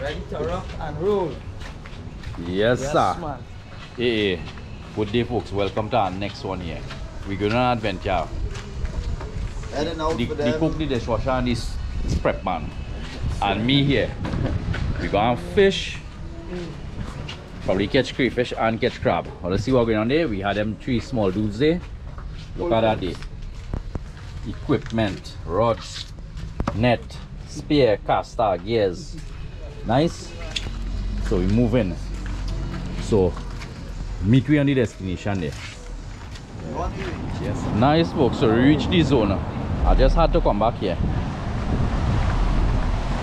Ready to rock and roll. Yes, Yes, sir. man. Hey, hey, good day, folks. Welcome to our next one here. We're going on an adventure. Heading out The, for the them. cook, the dishwasher, and this this prep man. And me here. We're going to fish. Probably catch crayfish and catch crab. Well, let's see what going on there. We had them three small dudes there. Look at that there. Equipment, rods, net, spear, caster, gears. Nice. So we move in. So meet we on the destination there. Yes. Nice folks. So we reached the zone. I just had to come back here.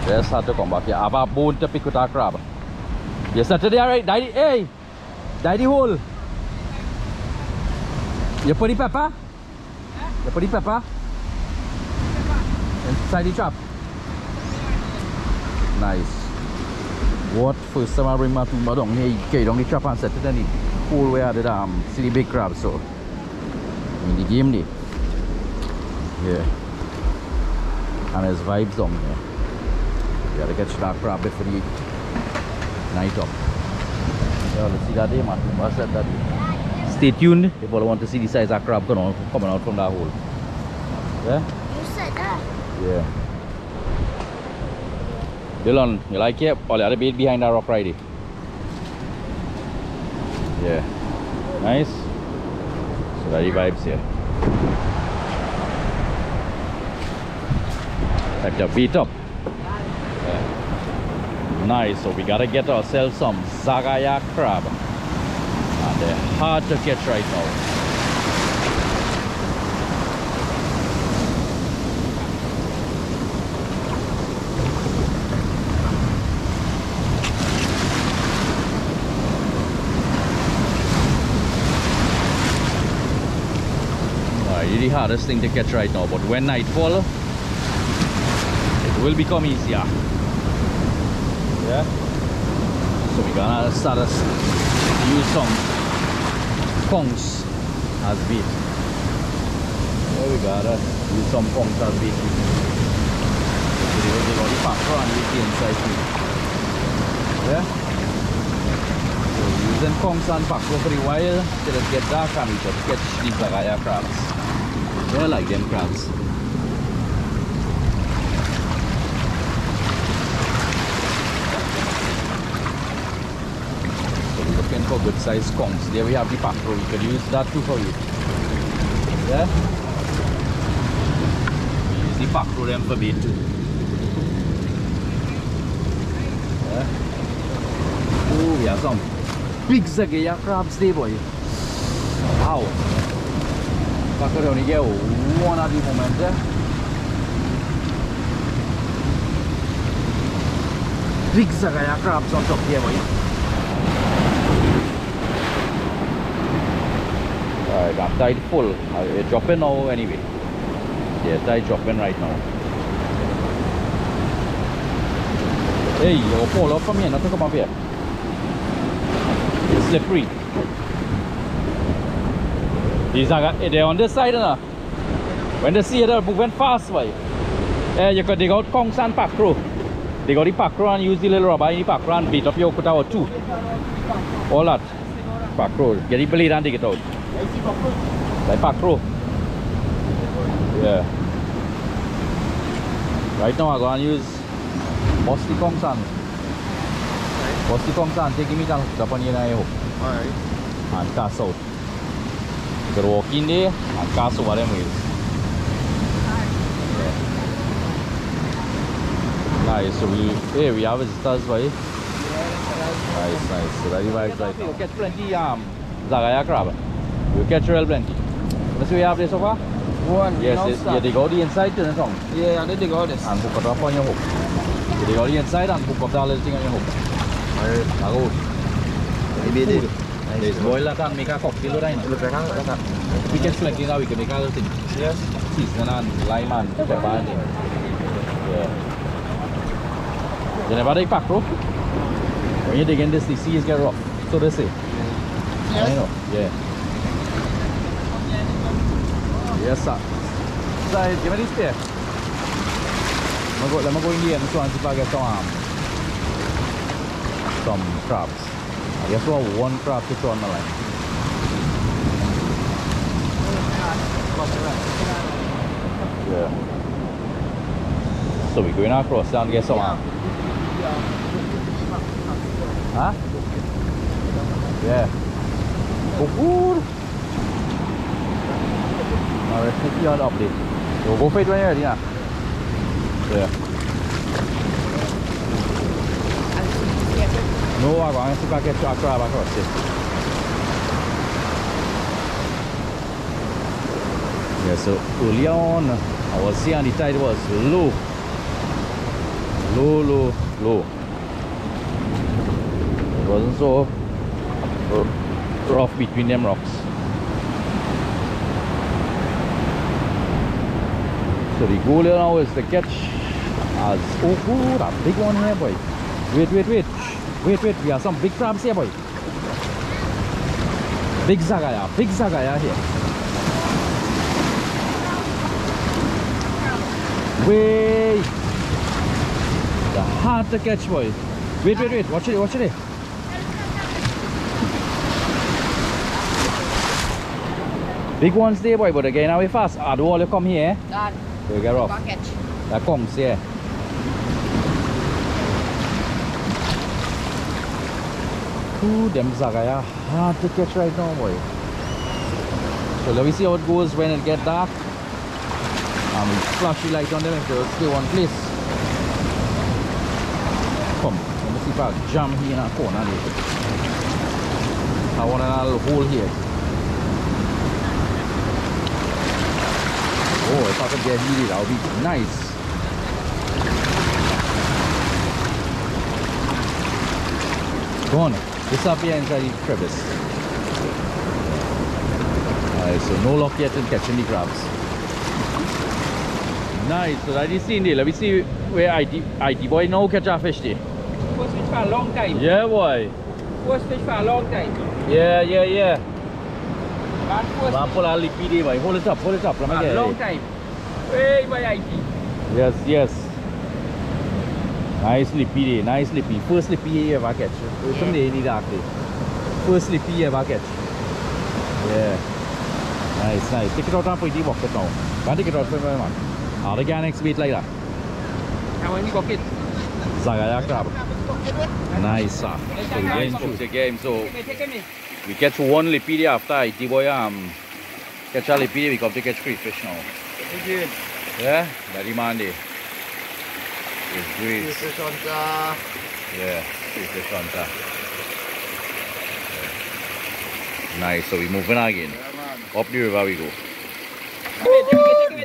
Just had to come back here. I have a bone to pick with our crab. You started there right? Daddy, hey! Daddy hole! You put the pepper? You put the pepper? Inside the trap? Nice. What first time I bring my tumba down here, you carry down the trap and set it in the hole where the um, silly big crab so in the game day. Yeah. And there's vibes on there. You gotta catch that crab before the night up. Yeah, let's see that day, man. What's that, that day? Stay tuned if you want to see the size of crab coming out, coming out from that hole. Yeah? You said that. Yeah. Dylan, you like it? The other bait behind that rock right there? Yeah. Nice. So that vibes here. Type the beat up. Yeah. Nice. So we gotta get ourselves some Zagaya crab. And they're hard to catch right now. The hardest thing to catch right now, but when nightfall, it will become easier. Yeah. So we're gonna start us use some kongs as bait. There we gotta use some kongs as bait. So they will pack around with the inside too. Yeah. So using kongs and pack for a while till it get dark and we just catch these Zagaya crabs. Yeah, I like them crabs. So we're looking for good sized kongs. There we have the mackerel. We could use that too for you. Yeah? We use the mackerel them for bait too. Yeah? Oh, we have some big Zagaya crabs there, boy. Wow. Top here boy. Alright, I'm tied full. Uh, It's dropping now anyway. Yeah, tide dropping right now. Hey. It's slippery. These are eh, they're on this side now. When they see it, they're moving fast, boy. Eh, you could dig out kongs and pacro. They got the pacro and use the little rubber in the pacro and beat up your kuta or two. All that. Pacro. Get the blade and dig it out. Like pacro. Yeah. Right now I'm gonna use Bosti kongs and Bosti kongs and take me down on here I hope. Alright. and cast out. You could walk in there and cast over them wheels. Nice, so we hey we have visitors right? Nice, nice. So that the vibes right now. Catch plenty um Zagaya crab. You catch real plenty. Let's see we have this so far? One. Yes, now it, start. yeah, they go the inside to the tongue Yeah, and then they got this. and hook it up on your hook. So they go the inside and hook up that little thing on your hook. Alright. Now go. Maybe they do. Let's boil that and make a cocktail with that. Look like that. We can flex it now, we can make a little thing. Yes. season and lime and pepper and. Yeah. You never dig pacro? When you dig in this, the seas get rough. So they say. I know. Yeah. Yes sir. So give me this there. Let me go, let me go in the end so and see if I get some um, some crabs. Guess we have one crab to throw on the line. Yeah. So we're going across and get some. uh, Huh? Yeah. Oh, good. Alright, take you on update. We'll go for it when you're ready now. Yeah. No, I'm going to get your crab across it. Yeah, so early on, I was seeing the tide was low. Low, low, low. It wasn't so rough between them rocks. So the goal now is to catch as oh good, a big one here boy. Wait, wait, wait. Wait, wait, we have some big crabs here boy. Big zagaya, big zagaya here. Way! The hard to catch boy. Wait, wait, wait. Watch it, watch it. Big ones there boy, but again now we fast. Ah, the wall you come here. Done. We get off. Bucket. That comes here. Ooh, them zagaya hard to catch right now, boy. So let me see how it goes when it get dark. Um, and we flash the light on them if they'll stay one place. Come, let me see if I jam here in a corner. I want another hole here. Oh, if I could get needed, that would be nice. Go inside the crevice. Alright, so no luck yet in catching the crabs. Nice, so that is seen there. Let me see where IT, IT boy now catch a fish there. First fish for a long time. Yeah, boy. First fish for a long time. Yeah, yeah, yeah. Man, first Man, pull a lippy there, boy. Hold it up, hold it up. Let me get long it. time. Hey, my IT. Yes, yes. Nice lippy there, nice lippy. First lippy you ever catch. Someday in the dark day. First lippy you ever catch. Yeah. Nice, nice. Take it out and put it in the bucket now. Can't take it out for me, man. How the next bait like that? How many bucket? Zagaya crab. Nice, sir. So we getting through the game. So Take me, take me. we catch one lippy there after IT boy um catch a lippy there. We come to catch three fish now. Good. Yeah, that man there. It's great. Fish on. Yeah, three fish on top. Nice, so we're moving again. Yeah, man. Up the river we go.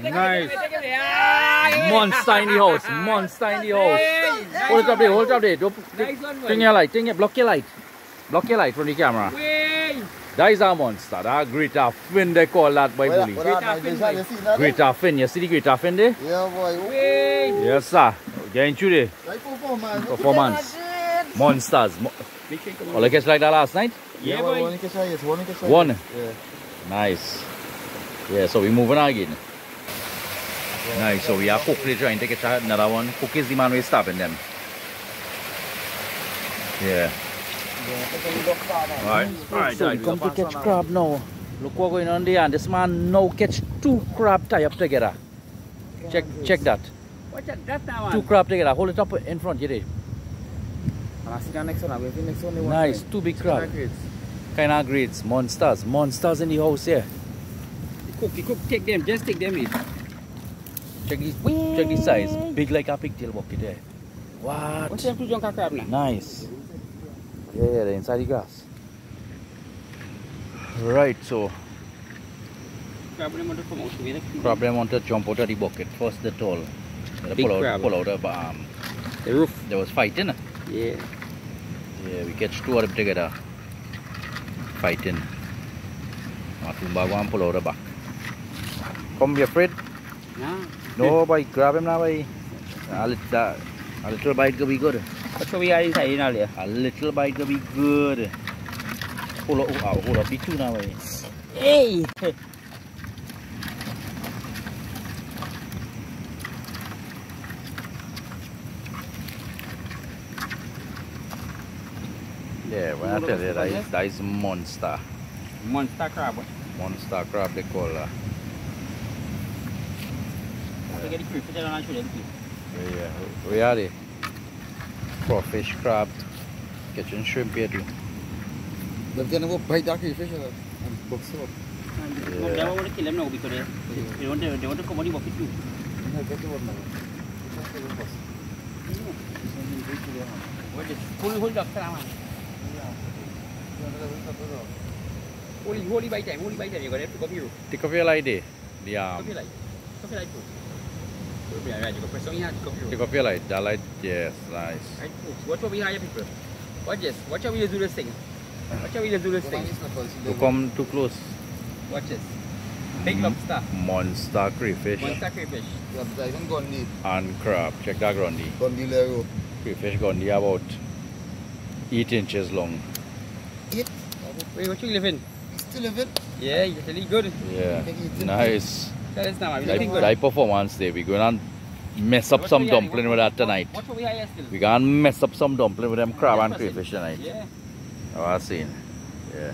Nice. take me, take me. Ah. Monster in the house, monster in the house. Nice Hold it up there, hold it up there. Don't, Nice one, boy. Turn your light, turn your, block your light. Block your light from the camera. Way. That is a monster. That greater fin they call that by What bully. what that Greater nice fin, fish, have boy. you? Greater fin, you see the greater fin there? Yeah, boy. Way. Yes sir. Getting through there. Right performance. Performance. Monsters. Mo All I catch like that last night? Yeah, Yeah, boy. boy. One catch yes, one catch One. Yeah. Nice. Yeah, so we moving on again. Nice, so we are quickly trying to catch another one. Cook is the man we're stopping them. Yeah. Alright, alright, So we come to catch crab now. Look what going on there, and this man now catch two crab tie up together. Check check that. Watch that, that now, Two man. crab together. Hold it up in front, you there. And I see the next one. I will the next one. Nice, to- two big Two crab. Kind of grades, monsters, monsters in the house here. The cook, the cook, take them. Just take them in. Check this, check this size, big like a pigtail bucket there. What? What's them two junk crab now? Nice. Yeah, yeah, they're inside the grass. Right, so Crab them want to come out to me. like- crab them want to jump out of the bucket. First the tall. They Big pull out, crab. pull out of um, The roof. there was fighting. Yeah. Yeah, we catch two of them together. Fighting. Matumba go and pull out the back. Come be afraid. Nah. No, boy, grab him now, boy. A little, a little bite could be good. What's we are inside in all here? A little bite could be good. Hold up, oh, hold up the two now, boy. Hey! I tell you that is, that is monster. Monster crab. What? Monster crab they call that. I get the crayfish and I'll show them to. Yeah, yeah. Where are they? Crawfish, crab, catching shrimp here too. They're gonna go bite that crayfish and uh, and box it up. And Yeah. they want to kill them now because they, they, want to, they want to come on the bucket too. Yeah, get the one now. Which one's the one first? This one is big to the hand. What is Hold, hold up, Salam. Yeah. You want to have a couple of- Holy, holy by time, holy by time. You're going to have to come here. Take off your light there. The Come arm. here, like. Come here, like. Yeah, right. You go press on here. Come here. Take off your light. That light, yes, nice. Right, folks. Watch what we hire people. Watch this. Watch how we do this thing. Watch how we do this One on thing. this knuckles, you To know. come too close. Watch this. Big lobster. Monster crayfish Monster crayfish. You have to even Gondi. and crab. Check that grundy. Gondi Lero. Crayfish grundy about 8 inches long. Eat. Wait, what you living? Still living. Yeah, you're really good. Yeah, Can eat it. nice. Tell us now, man. You're That, looking good. that performance there. We're going to mess up Watch some what dumpling with that tonight. Watch what we hire still. We gonna mess up some dumpling with them crab and 100%. crayfish tonight. Yeah. Oh, I seen. Yeah.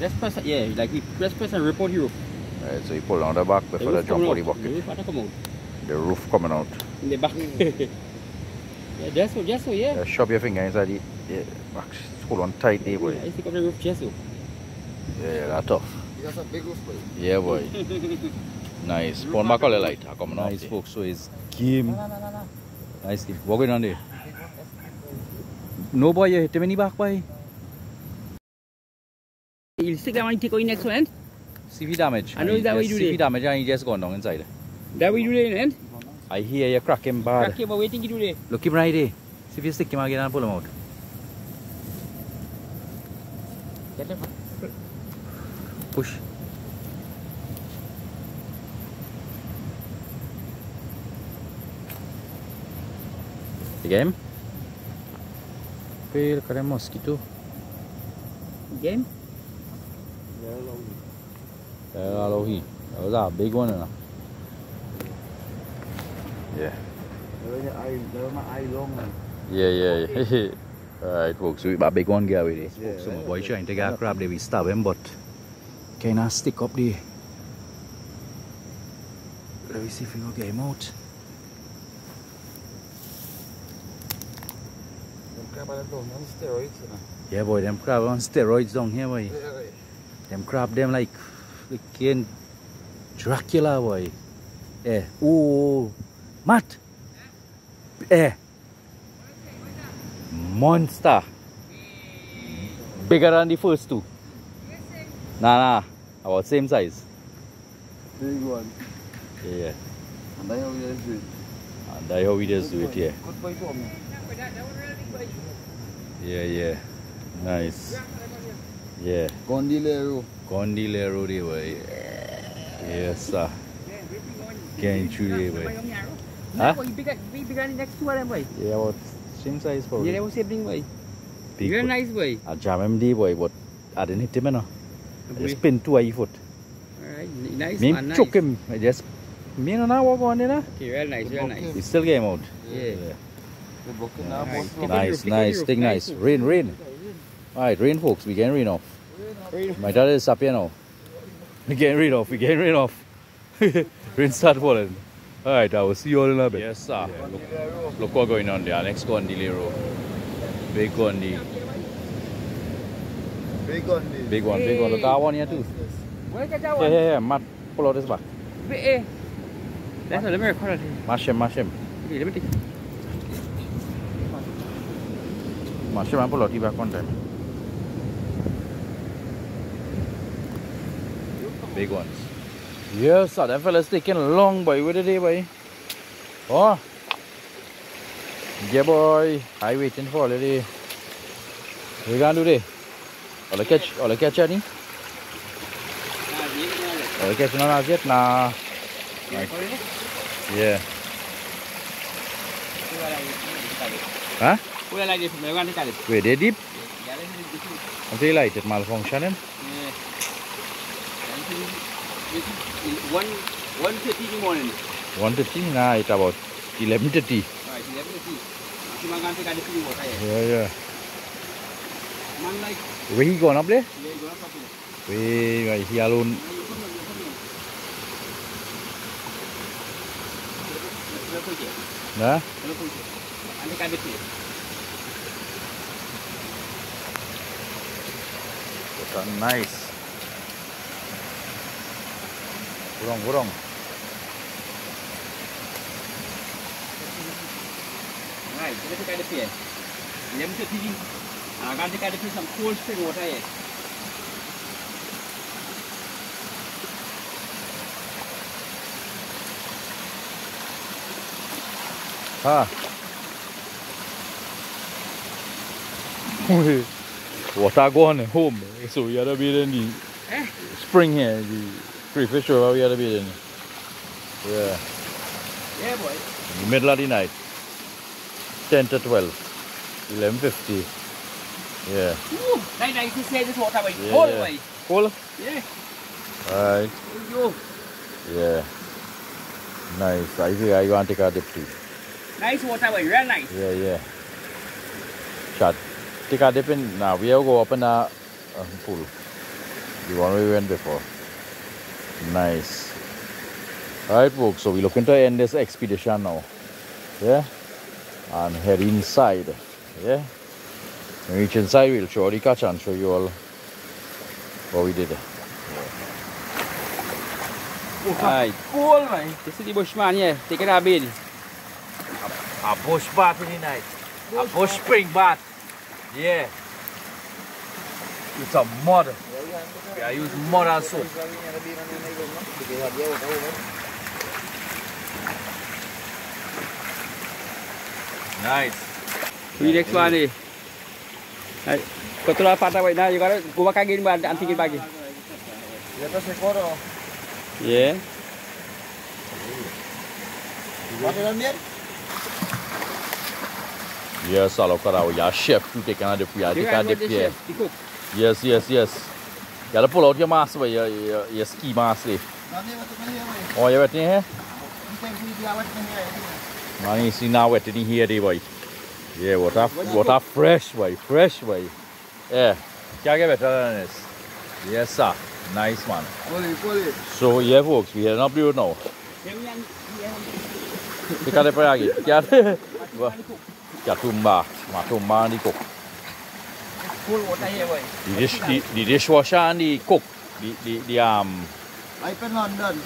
Just press, yeah, like we press press and rip out the roof. Right, so you pull on the back before the roof jump coming out the bucket. The roof had to come out. The roof coming out. In the back. yeah, just so, just so, yeah. Yeah, shove your finger inside the, the back. Hold on tight there, boy. I stick up the roof just so. Yeah, yeah, that's tough. You got some big roof, boy. Yeah, boy. nice. Put back all the light. I come nice, folks. So it's game. No, no, no, no. Nice game. What going on there? No, boy. You hit him in the back, boy. You stick that one and take out the next one. CV damage. I know And that way just you do CV it. damage and he just gone down inside. That way you do it, end. I hear you crack him bad. Crack him, but waiting you do. Look him right there. See if you stick him again and pull him out. Get the Push. Again? Pero look at that mosquito. game. Uh, alohi. That was a big one. Enough. Man. Yeah, yeah, yeah. Alright, folks. We got a big one guy with it. Yeah, so my yeah, boy trying to get a crab there. We stab him, but can I stick up there? Let me see if we can get him out. Them crab are down on steroids, you know. Yeah, boy, them crab on steroids down here, boy. Yeah, right. Them crab, them like freaking Dracula, boy. Yeah. Oh, Matt. Eh. Monster. Bigger than the first two. Nah, nah. About same size. Big one. Yeah, yeah. And then you just do it. And that's how we just do it, yeah. Good boy for me. Yeah, yeah. Nice. Yeah. Gondi Lero. Condilero, there, boy. Yes, sir. Getting through there, boy. Huh? Boy, you bigger, be bigger than the next two of them, boy. Yeah, about same size, probably. Yeah, they was sibling, boy. Big You're foot. nice, boy. I jam him there, boy, but I didn't hit him, you know. I Boy. just pinned two of his foot. Alright, nice, Me man, nice. choke him. I just, me and I walk on there, nah. Okay, real nice, real nice. We still get him out. Yeah. The bucket now, Alright, boss. take Nice. it. Nice, Take nice, it, thing take nice. it. Rain, rain. Alright, rain, folks. We getting rain off. My dad is up here now. We getting rain off. We getting rain off. rain start falling. Alright, I will see you all in a bit. Yes, sir. Look, look what going on there. Next Gondilero. Big Gondi. Big Gondi. Big one, big one. Look, I one here too. Where get that Yeah, one? yeah, yeah. Matt, pull out his back. Wait, eh. That's what, let me record it. Mash him, mash him. Okay, let me take. Mash him and pull out his back one time. Big ones. Yes, sir. That fella's taking a long, boy. Where did they, boy? Oh. Yeah, boy. I waiting for already. What you gonna do there? All the catch, all the catch, any? All the catch, not as yet? Nah. Right. Yeah. Huh? Like. Wait, they deep? Until you light it malfunctioning? Eh? Yeah. One, one thirty in the morning. 130? Nah, it's about 1130. Alright, eleven thirty. Aku makan tu kat ada sini buat saya. Yeah, yeah. Man like Where he going up there? yeah, go up here. Where right here alone. Now you come here, you come here. Look, look here. Nah? Look here. And they can be here. That's nice. Burung, burung. Right, so let's take the pier. Let me take you. I'm going to pier some cold spring water here. Ha. Water gone home. So we had to be in the Eh? spring here, the crayfish river we had to be in. Yeah. Yeah, boy. In the middle of the night. 10 to 12. 11.50. Yeah. Woo, nice, nice to see this water way. Yeah, All yeah. way. Cool? Yeah. Alright. Yo. Yeah. Nice. I think I want to take a dip too. Nice water way, real nice. Yeah, yeah. Chat. Take a dip in. Now we have go up in the uh, pool. The one we went before. Nice. Alright, folks. So we're looking to end this expedition now. Yeah? And head inside. Yeah? When we reach inside, we'll show the catch and show you all what we did. Alright. Cool, man. This is the bushman here. Taking a bid. A bush bath in the night. A bush spring bath. Yeah. It's a mud. Yeah, use mud and soap. Nice. The next one ni. Hai. Kau tu lah patah baik dah. You gotta go back again, but anti kita pagi. Ya to sekoro. Yeah. Mati dalam dia. Yes, alo karao. Ya chef tu take another pia. Take another pia. The cook. Yes, yes, yes. Ya la pull out your mask way. Ya, ya, ya ski mask ni. Nanti waktu mana ya, boy? Oh, ya wet ni he? Kita yang punya awak ni ya. Mani si na wet ni here eh, di boy. Yeah, water, water fresh way, fresh way. Yeah. Can't get better than this. Yes, sir. Nice boleh. So yeah, folks, we heading up here now. Yang yang yang Kita ada apa lagi? Kita Wah, kita tumba, matumba di cook. Full water here, boy. The dish, the, the dishwasher and the cook, the the, the um, I pen London.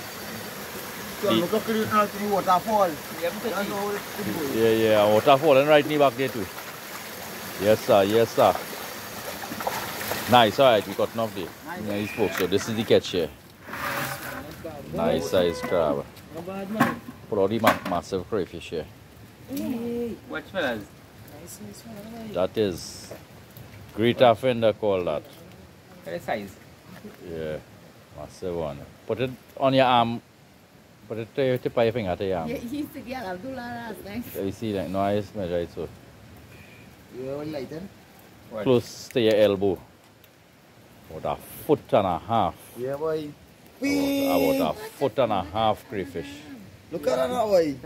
So, Di- muka kiri nak kiri waterfall. Yang tu Dan ni. kau kudu. yeah yeah, waterfall and right in the back there too. Yes sir, yes sir. Nice, alright, we got enough there. Nice folks. So this is the catch here. Nice size crab. Put all the ma massive crayfish here. Watch fellas. That is greater fender call that. Very size. Yeah, massive one. Put it on your arm. Put it to your tip of your finger to your arm. Yeah, he said, yeah, I'll do that last night. You see that? No, I just measure it so Ya, boleh lighten. Watch. close to your elbow. About a foot and a half. Yeah, boy. About, about a foot and a half crayfish. Look at that, boy.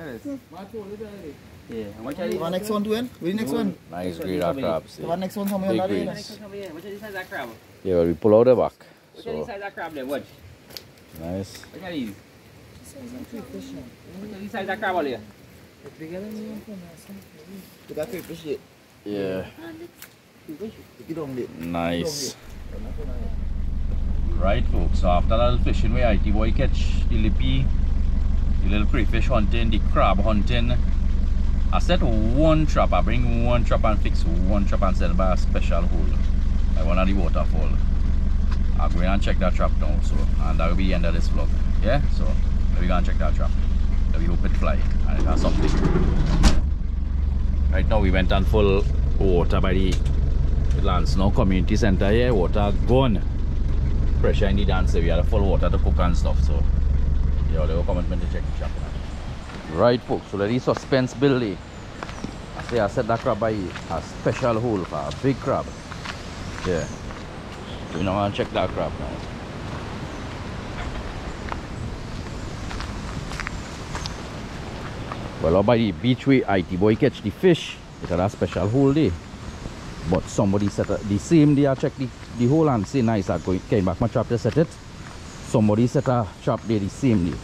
Yeah. Watch The one next one tu kan? Where next one? Nice greater crabs. The one next one sama Big yang lain. greens. Watch the size of that crab. Yeah, well, we pull out the back. Watch the So size of that crab there. Watch. nice. Watch how these. Watch the size of crab all here. Kita kiri fish dia. Yeah, Kita dong dia. nice. Right, folks. So after that little fishing, we IT boy catch the lippy, the little crayfish hunting, the crab hunting. I set one trap. I bring one trap and fix one trap and sell by a special hole. I one of the waterfall. I'll go in and check that trap now. So and that will be the end of this vlog. Yeah. So let me go and check that trap. Let me hope it fly and it has something. Right now we went on full water by the L'Anse Noire Community Center here. Water gone. Pressure in the dance. We had a full water to cook and stuff. So yeah, they come and to check the trap. Right folks, so suspense build it. I say I set that crab by a special hole for a big crab. Yeah. So we now want to check that crab now. Well up by the beach way IT boy catch the fish. It had a special hole there. But somebody set a, the same day I check the, the whole and say nice I going came back my trap to set it. Somebody set a trap there the same day.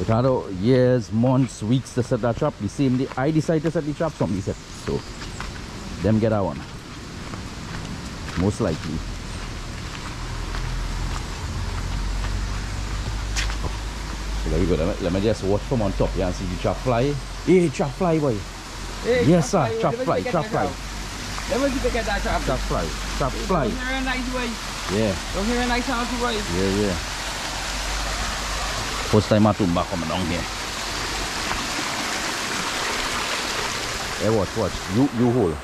It had uh, years, months, weeks to set that trap the same day. I decided to set the trap, somebody set. So them get that one. Most likely. So there we go. Let me, let me just watch from on top here and see the trap fly. Hey, trap fly boy. Hey, Yes, sir. wait, Trap let fly, get trap that fly. Let me get that trap. Trap fly. Trap fly. Don't hear a nice way. Yeah. Don't hear a nice sound to right. Yeah, yeah. First time I tumba coming down here. Hey, watch, watch. You, you hold.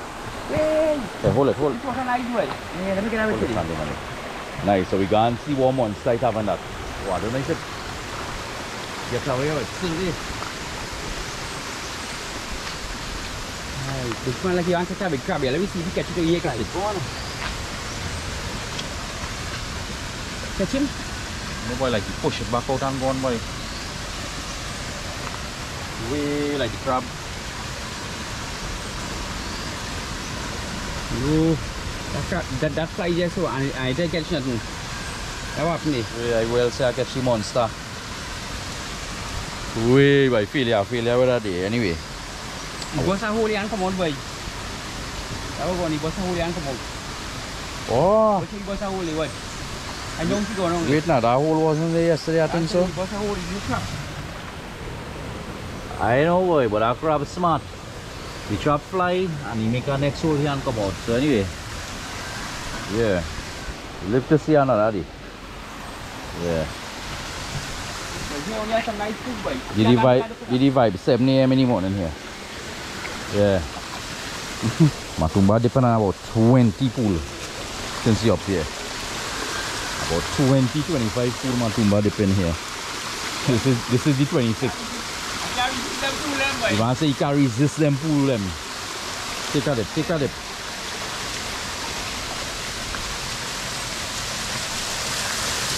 Hey, Hey, hold it, hold it. this was a nice way. Yeah, let me get out of here. Nice. So we go and see one more site having that. Oh, I don't know if it gets away with it. Still there. Hey, This one like you want to catch a crab here. Let me see if you catch it here, catch it. On. Catch him. No boy like you push it back out and go on boy. Way like the crab. No. That, crab, that, that fly just so, and I didn't catch nothing. That happened. Way I will say I catch the monster. Way by failure, failure with that day anyway. He bust a here and come out, boy. That was one, he bust a here and come out. Oh, But he bust a here, what? I don't going on. wait now, that hole wasn't there yesterday I think so. He bust hole in the crab. I know boy, but that crab is smart. The trap fly and he make a next hole here and come out. So anyway, yeah, live to see another eh? day. Yeah, But he only has some nice food, did the vibe, did the vibe 7 a.m. in the morning here. Yeah. Matumba depend on about 20 pool since you up here. About 20, 25 pool Matumba depend here. This is this is the 26. You want to say you can resist them pull them. Take a dip, take a dip.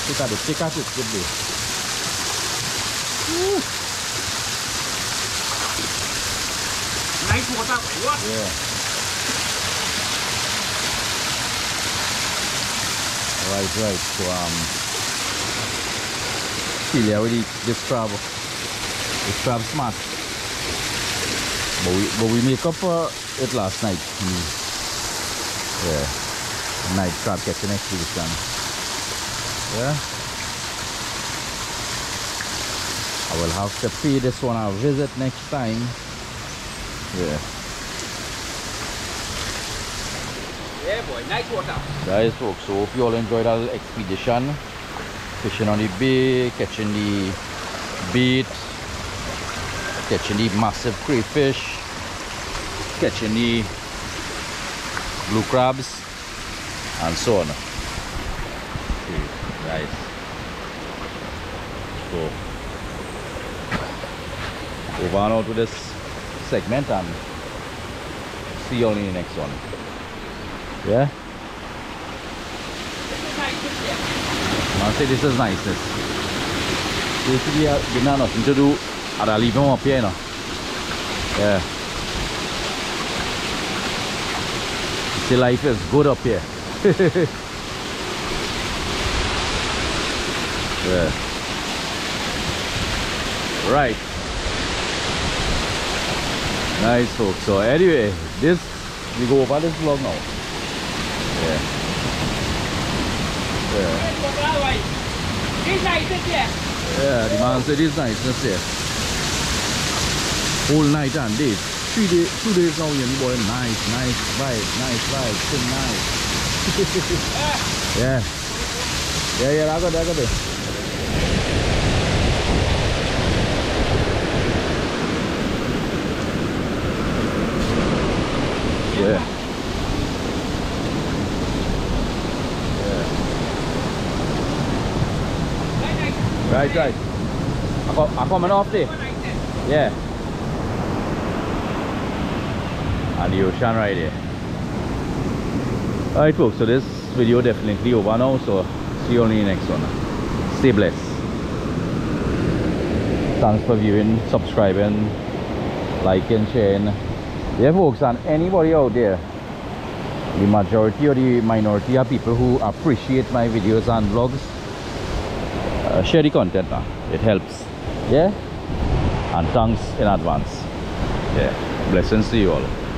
Take a dip, take a dip, dip there. Nice water, boy. What? Yeah. Right, right. So um Celia with the, this crab. This crab smart. But we but we make up for it last night. Hmm. Yeah. Night crab catching next expedition. Yeah. I will have to pay this one a visit next time. Yeah. Yeah, boy. Nice water. Guys, folks, so hope you all enjoyed our expedition. Fishing on the bay, catching the bait, catching the massive crayfish, catching the blue crabs, and so on. Okay, guys. So, over on out to this segment and see you all in the next one. Yeah? This is nice. This. Basically, I didn't have uh, nothing to do. And I leave him up here, you. Yeah. See, life is good up here. yeah. Right. Nice, folks. So, anyway, this, we go over this vlog now. Yeah. Yeah. Yeah. The man said it's nice, let's say. Whole night and days. Three days, two days now, you boy. Nice, nice vibe, nice vibe, still nice. yeah. Yeah, yeah, I got it, I got it. Yeah. Right, right. I got, coming off there. Yeah. And the ocean right there. Alright folks, so this video definitely over now, so see you on the next one. Stay blessed. Thanks for viewing, subscribing, liking, sharing. Yeah folks, and anybody out there the majority or the minority are people who appreciate my videos and vlogs. Uh, share the content, uh, it helps. Yeah? And thanks in advance. Yeah. Blessings to you all.